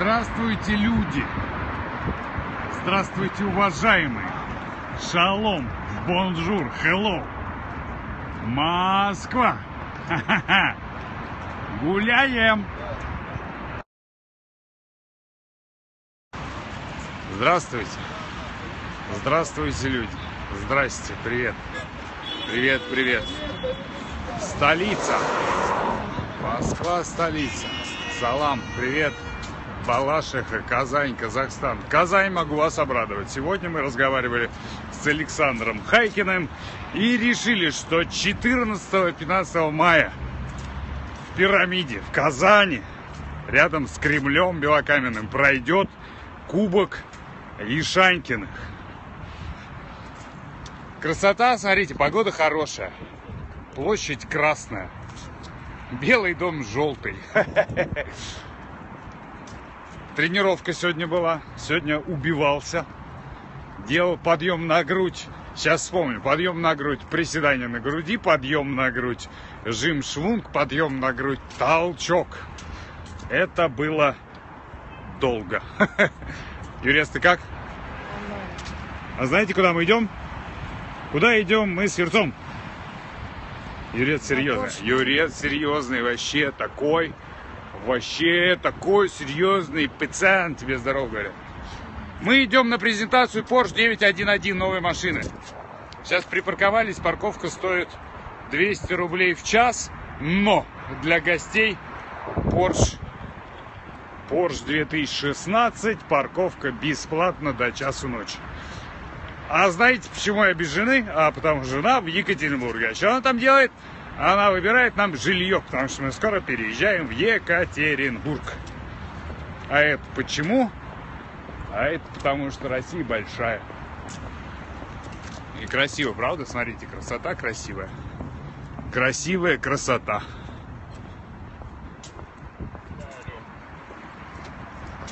Здравствуйте, люди! Здравствуйте, уважаемые! Шалом, бонжур, hello! Москва! Ха-ха-ха! Гуляем! Здравствуйте! Здравствуйте, люди! Здрасте, привет! Привет, привет! Столица! Москва, столица! Салам, привет! Балашиха, Казань, Казахстан. Казань, могу вас обрадовать. Сегодня мы разговаривали с Александром Хайкиным и решили, что 14-15 мая в пирамиде в Казани, рядом с Кремлем Белокаменным, пройдет Кубок Ишанькиных. Красота, смотрите, погода хорошая. Площадь красная. Белый дом желтый. Тренировка сегодня была. Сегодня убивался. Делал подъем на грудь. Сейчас вспомню. Подъем на грудь, приседание на груди, подъем на грудь, жим швунг, подъем на грудь, толчок. Это было долго. Юрец, ты как? А знаете, куда мы идем? Куда идем мы с Юрцом? Юрец серьезный. Юрец серьезный, вообще такой. Вообще такой серьезный пацан, тебе здорово говорят. Мы идем на презентацию Porsche 911 новой машины. Сейчас припарковались, парковка стоит 200 рублей в час, но для гостей Porsche Porsche 2016, парковка бесплатно до часу ночи. А знаете, почему я без жены? А потому что жена в Екатеринбурге. А что она там делает? Она выбирает нам жилье, потому что мы скоро переезжаем в Екатеринбург. А это почему? А это потому что Россия большая. И красиво, правда? Смотрите, красота красивая. Красивая красота.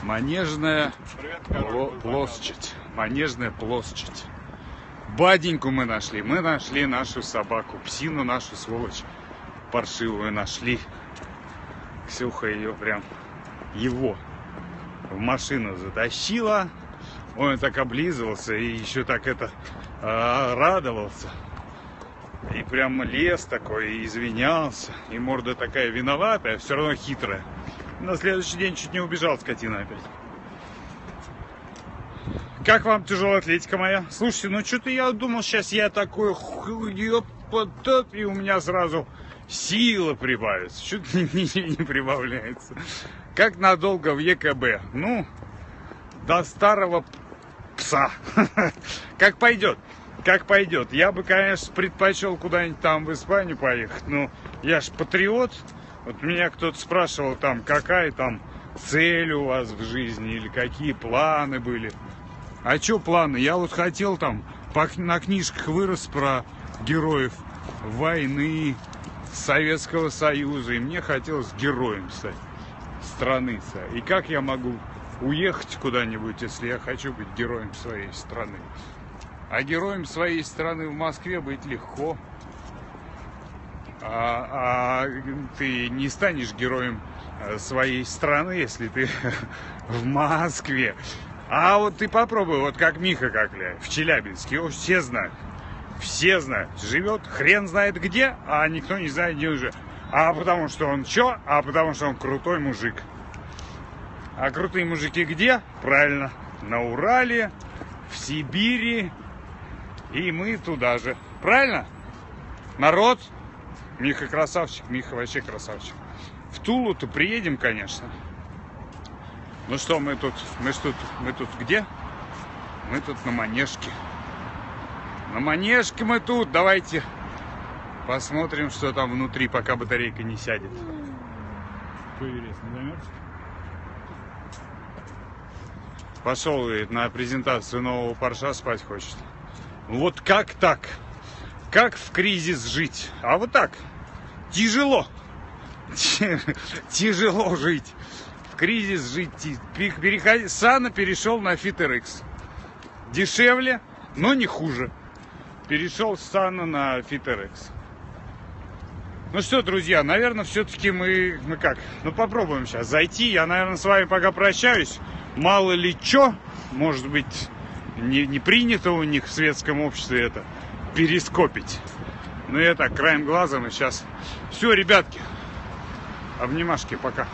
Манежная площадь. Манежная площадь. Баденьку мы нашли. Мы нашли нашу собаку. Псину нашу, сволочь. Паршивую нашли. Ксюха ее прям, его, в машину затащила. Он так облизывался и еще так это а, радовался. И прям лес такой, и извинялся. И морда такая виноватая, все равно хитрая. На следующий день чуть не убежал скотина опять. Как вам тяжелая атлетика моя? Слушайте, ну что-то я думал, сейчас я такой потоп, и у меня сразу сила прибавится. Что-то не, не прибавляется. Как надолго в ЕКБ? Ну, до старого пса. Как пойдет. Как пойдет. Я бы, конечно, предпочел куда-нибудь там в Испанию поехать. Но я ж патриот. Вот меня кто-то спрашивал там, какая там цель у вас в жизни или какие планы были. А что планы? Я вот хотел там на книжках вырос про героев войны, Советского Союза. И мне хотелось героем стать страны. И как я могу уехать куда-нибудь, если я хочу быть героем своей страны? А героем своей страны в Москве быть легко. А, а ты не станешь героем э, своей страны, если ты в Москве. А вот ты попробуй, вот как Миха Кокля в Челябинске, его все знают. Все знают. Живет хрен знает где, а никто не знает, где живет. А потому что он что? А потому что он крутой мужик. А крутые мужики где? Правильно, на Урале, в Сибири. И мы туда же. Правильно? Народ. Миха красавчик, Миха вообще красавчик. В Тулу-то приедем, конечно. Ну что, мы тут, мы тут, мы тут где? Мы тут на Манежке. На Манежке мы тут. Давайте посмотрим, что там внутри, пока батарейка не сядет. Замерз? Пошел говорит, на презентацию нового Порша спать хочет. Вот как так? Как в кризис жить? А вот так. Тяжело. Тяжело жить кризис жить. Переход... Сана перешел на FitRX. Дешевле, но не хуже. Перешел Сана на FitRX. Ну что, друзья, наверное, все-таки мы, мы как, ну попробуем сейчас зайти. Я, наверное, с вами пока прощаюсь. Мало ли что, может быть, не, не принято у них в светском обществе это перископить. Ну я так, краем глаза мы сейчас. Все, ребятки, обнимашки, пока.